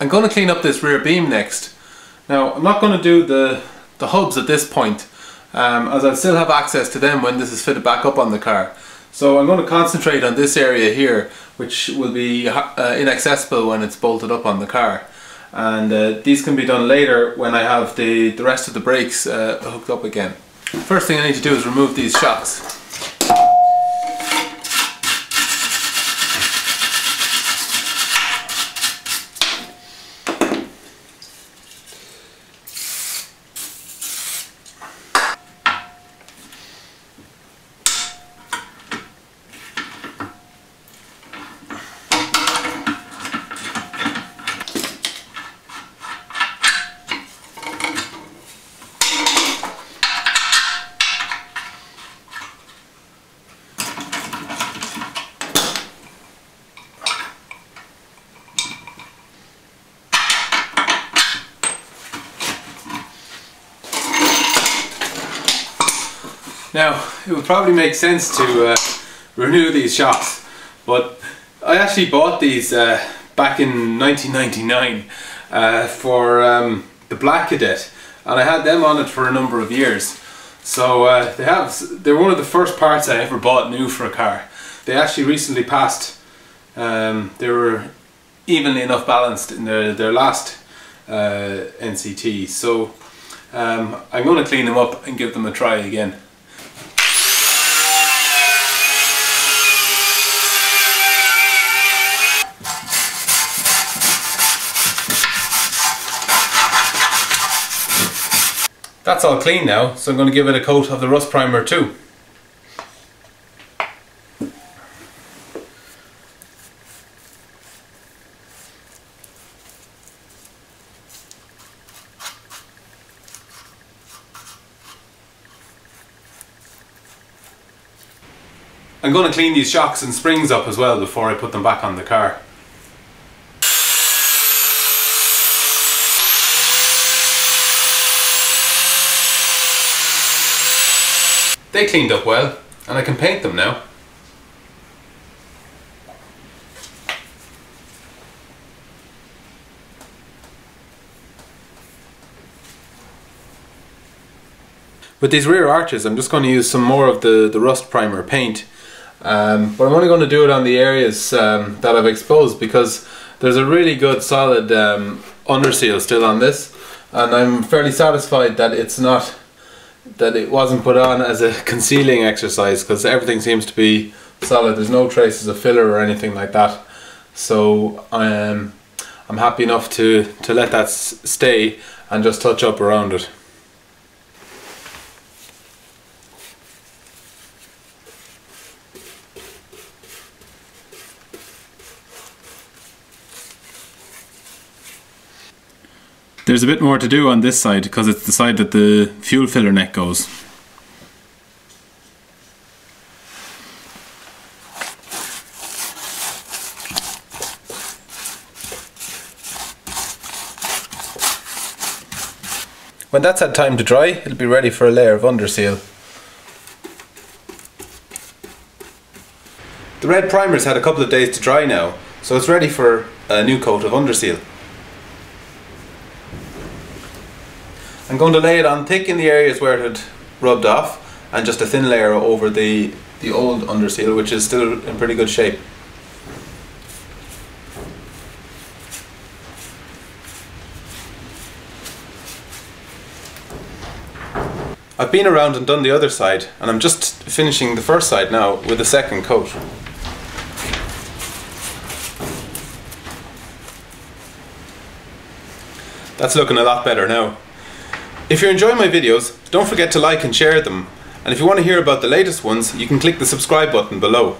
I'm going to clean up this rear beam next. Now I'm not going to do the, the hubs at this point um, as I'll still have access to them when this is fitted back up on the car. So I'm going to concentrate on this area here which will be uh, inaccessible when it's bolted up on the car and uh, these can be done later when I have the, the rest of the brakes uh, hooked up again. First thing I need to do is remove these shocks. Now, it would probably make sense to uh, renew these shocks, but I actually bought these uh, back in 1999 uh, for um, the Black Kadett, and I had them on it for a number of years. So uh, they have, they're one of the first parts I ever bought new for a car. They actually recently passed, um, they were evenly enough balanced in their, their last uh, NCT. So um, I'm going to clean them up and give them a try again. That's all clean now, so I'm going to give it a coat of the rust primer too. I'm going to clean these shocks and springs up as well before I put them back on the car. They cleaned up well, and I can paint them now. With these rear arches I'm just going to use some more of the, the rust primer paint um, but I'm only going to do it on the areas um, that I've exposed because there's a really good solid um, underseal still on this and I'm fairly satisfied that it's not that it wasn't put on as a concealing exercise because everything seems to be solid. There's no traces of filler or anything like that. So um, I'm happy enough to, to let that stay and just touch up around it. There's a bit more to do on this side because it's the side that the fuel filler neck goes. When that's had time to dry, it'll be ready for a layer of underseal. The red primer's had a couple of days to dry now, so it's ready for a new coat of underseal. I'm going to lay it on thick in the areas where it had rubbed off and just a thin layer over the, the old underseal which is still in pretty good shape. I've been around and done the other side and I'm just finishing the first side now with a second coat. That's looking a lot better now. If you're enjoying my videos, don't forget to like and share them. And if you want to hear about the latest ones, you can click the subscribe button below.